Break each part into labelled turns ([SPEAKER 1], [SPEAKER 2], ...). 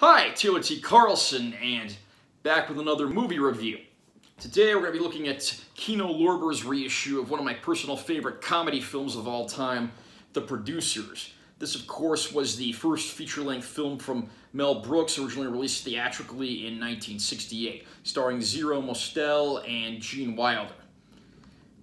[SPEAKER 1] Hi, Taylor T. Carlson, and back with another movie review. Today we're going to be looking at Kino Lorber's reissue of one of my personal favorite comedy films of all time, The Producers. This, of course, was the first feature-length film from Mel Brooks, originally released theatrically in 1968, starring Zero Mostel and Gene Wilder.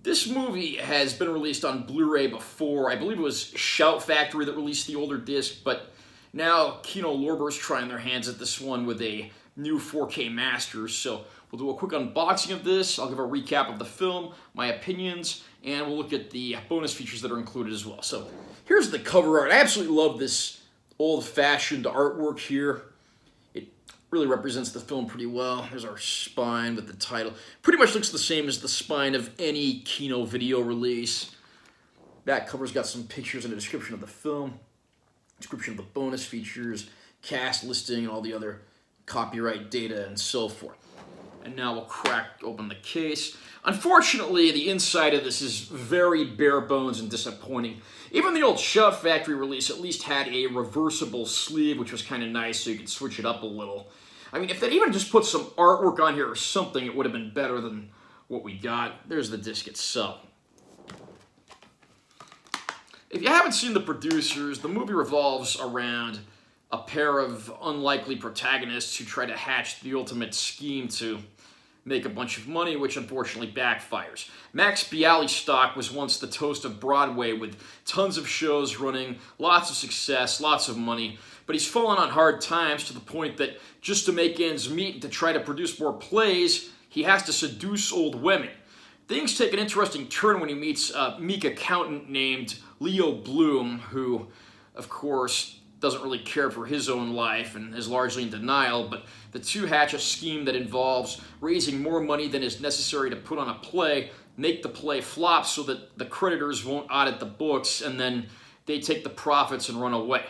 [SPEAKER 1] This movie has been released on Blu-ray before. I believe it was Shout Factory that released the older disc, but now Kino Lorber's trying their hands at this one with a new 4K master. So we'll do a quick unboxing of this. I'll give a recap of the film, my opinions, and we'll look at the bonus features that are included as well. So here's the cover art. I absolutely love this old-fashioned artwork here. It really represents the film pretty well. There's our spine with the title. Pretty much looks the same as the spine of any Kino video release. That cover's got some pictures and a description of the film description of the bonus features, cast listing, and all the other copyright data and so forth. And now we'll crack open the case. Unfortunately, the inside of this is very bare bones and disappointing. Even the old Shout Factory release at least had a reversible sleeve, which was kind of nice, so you could switch it up a little. I mean, if they'd even just put some artwork on here or something, it would have been better than what we got. There's the disc itself. If you haven't seen The Producers, the movie revolves around a pair of unlikely protagonists who try to hatch the ultimate scheme to make a bunch of money, which unfortunately backfires. Max Bialystock was once the toast of Broadway with tons of shows running, lots of success, lots of money, but he's fallen on hard times to the point that just to make ends meet and to try to produce more plays, he has to seduce old women. Things take an interesting turn when he meets a meek accountant named Leo Bloom, who, of course, doesn't really care for his own life and is largely in denial, but the two hatch a scheme that involves raising more money than is necessary to put on a play, make the play flop so that the creditors won't audit the books, and then they take the profits and run away.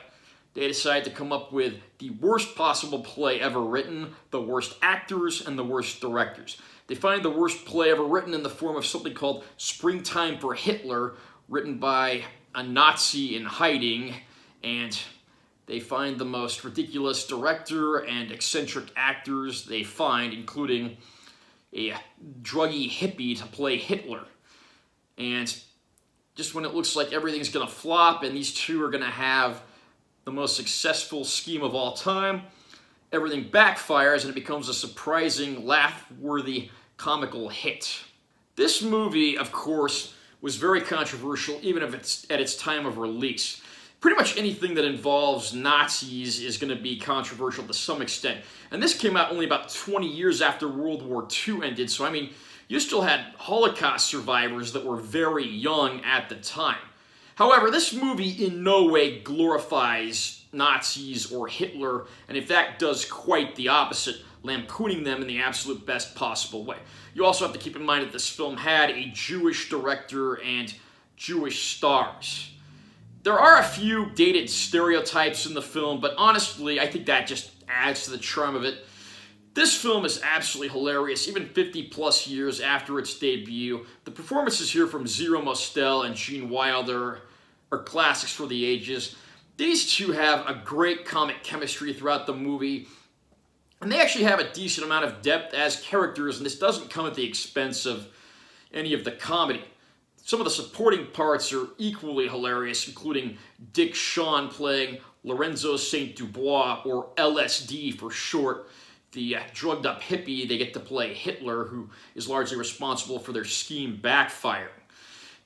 [SPEAKER 1] They decide to come up with the worst possible play ever written, the worst actors, and the worst directors. They find the worst play ever written in the form of something called Springtime for Hitler, written by a Nazi in hiding, and they find the most ridiculous director and eccentric actors they find, including a druggy hippie to play Hitler. And just when it looks like everything's going to flop and these two are going to have the most successful scheme of all time, everything backfires and it becomes a surprising, laugh-worthy, comical hit. This movie, of course, was very controversial even if it's at its time of release. Pretty much anything that involves Nazis is going to be controversial to some extent. And this came out only about 20 years after World War II ended, so I mean, you still had Holocaust survivors that were very young at the time. However, this movie in no way glorifies Nazis or Hitler, and in fact does quite the opposite lampooning them in the absolute best possible way. You also have to keep in mind that this film had a Jewish director and Jewish stars. There are a few dated stereotypes in the film, but honestly, I think that just adds to the charm of it. This film is absolutely hilarious, even 50 plus years after its debut. The performances here from Zero Mostel and Gene Wilder are classics for the ages. These two have a great comic chemistry throughout the movie, and they actually have a decent amount of depth as characters, and this doesn't come at the expense of any of the comedy. Some of the supporting parts are equally hilarious, including Dick Shawn playing Lorenzo St. Dubois, or LSD for short, the uh, drugged up hippie they get to play Hitler, who is largely responsible for their scheme backfiring.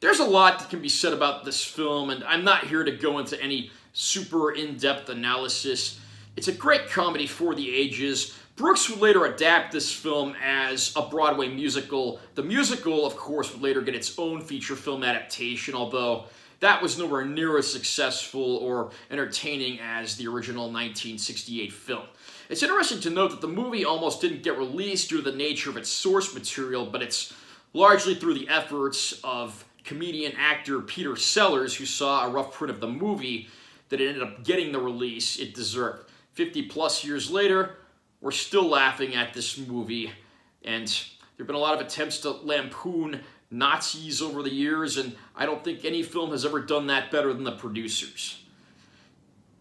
[SPEAKER 1] There's a lot that can be said about this film, and I'm not here to go into any super in-depth analysis. It's a great comedy for the ages. Brooks would later adapt this film as a Broadway musical. The musical, of course, would later get its own feature film adaptation, although that was nowhere near as successful or entertaining as the original 1968 film. It's interesting to note that the movie almost didn't get released due to the nature of its source material, but it's largely through the efforts of comedian actor Peter Sellers, who saw a rough print of the movie, that ended up getting the release it deserved. 50 plus years later, we're still laughing at this movie, and there have been a lot of attempts to lampoon Nazis over the years, and I don't think any film has ever done that better than the producers.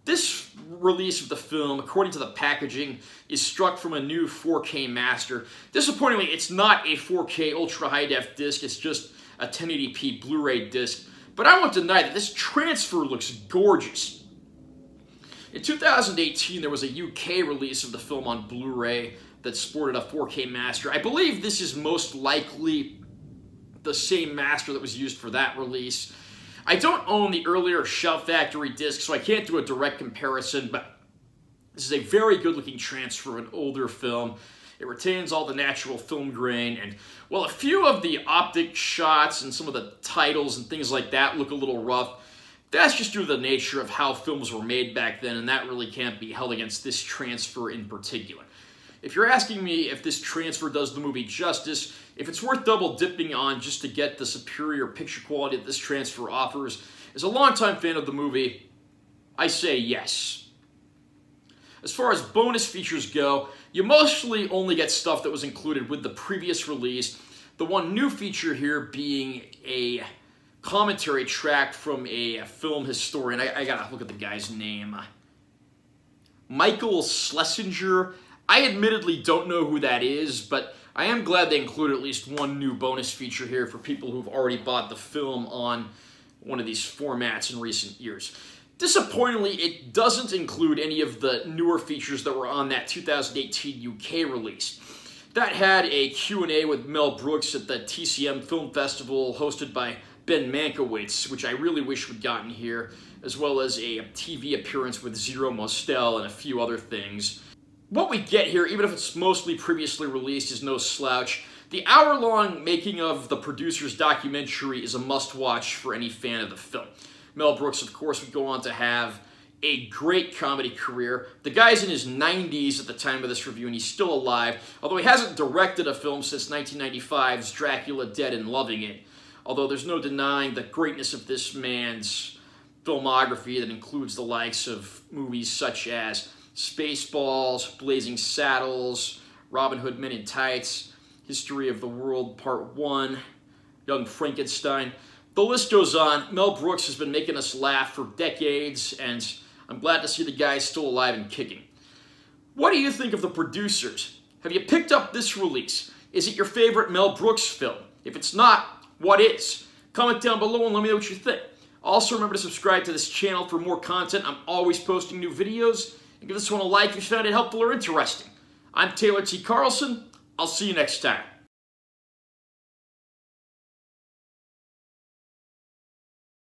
[SPEAKER 1] This release of the film, according to the packaging, is struck from a new 4K master. Disappointingly, it's not a 4K ultra high def disc, it's just a 1080p Blu-ray disc. But I won't deny that this transfer looks gorgeous. In 2018, there was a UK release of the film on Blu-ray that sported a 4K master. I believe this is most likely the same master that was used for that release. I don't own the earlier Shout Factory disc, so I can't do a direct comparison, but this is a very good-looking transfer of an older film. It retains all the natural film grain, and while a few of the optic shots and some of the titles and things like that look a little rough, that's just due to the nature of how films were made back then, and that really can't be held against this transfer in particular. If you're asking me if this transfer does the movie justice, if it's worth double dipping on just to get the superior picture quality that this transfer offers, as a longtime fan of the movie, I say yes. As far as bonus features go, you mostly only get stuff that was included with the previous release. The one new feature here being a commentary track from a film historian. I, I gotta look at the guy's name. Michael Schlesinger. I admittedly don't know who that is, but I am glad they included at least one new bonus feature here for people who've already bought the film on one of these formats in recent years. Disappointingly, it doesn't include any of the newer features that were on that 2018 UK release. That had a Q&A with Mel Brooks at the TCM Film Festival hosted by Ben Mankiewicz, which I really wish we'd gotten here, as well as a TV appearance with Zero Mostel and a few other things. What we get here, even if it's mostly previously released, is no slouch. The hour-long making of the producer's documentary is a must-watch for any fan of the film. Mel Brooks, of course, would go on to have a great comedy career. The guy's in his 90s at the time of this review, and he's still alive, although he hasn't directed a film since 1995's Dracula Dead and Loving It. Although there's no denying the greatness of this man's filmography that includes the likes of movies such as Spaceballs, Blazing Saddles, Robin Hood Men in Tights, History of the World Part 1, Young Frankenstein. The list goes on. Mel Brooks has been making us laugh for decades, and I'm glad to see the guy still alive and kicking. What do you think of the producers? Have you picked up this release? Is it your favorite Mel Brooks film? If it's not, what is? Comment down below and let me know what you think. Also, remember to subscribe to this channel for more content. I'm always posting new videos. And give this one a like if you found it helpful or interesting. I'm Taylor T. Carlson. I'll see you next time.